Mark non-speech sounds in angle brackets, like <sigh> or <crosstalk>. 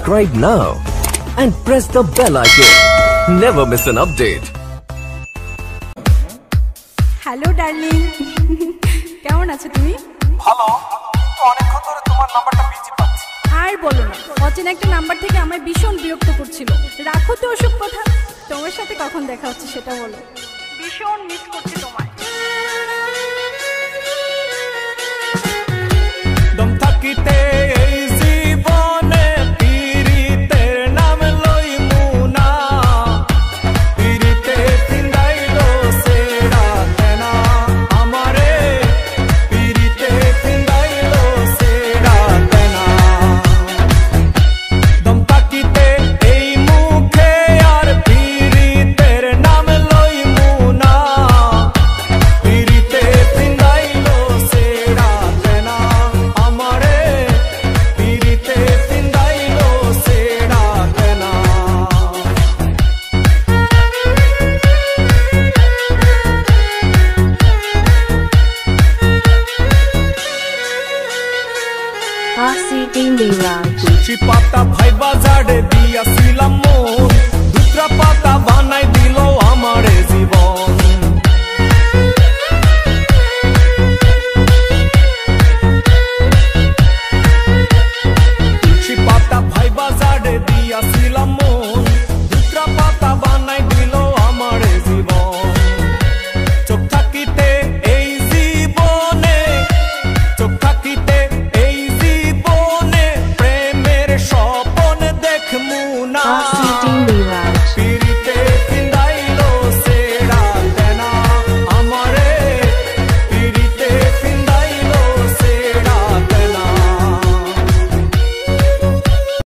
Subscribe now and press the bell icon. Never miss an update. Hello darling <laughs> কেমন আছো তুমি? ভালো। অনেকক্ষণ ধরে তোমার নাম্বারটা বিজি পাচ্ছি আর বলো না অচেনা একটা নাম্বার থেকে আমায় ভীষণ বিরক্ত করছিল। রাখো তো ওসব কথা। তোমার সাথে কখন দেখা হচ্ছে সেটা বলো। ভীষণ মিস করছি কাশি ডিঙ্গি রাখি পাতা ভাইবা জাড়ে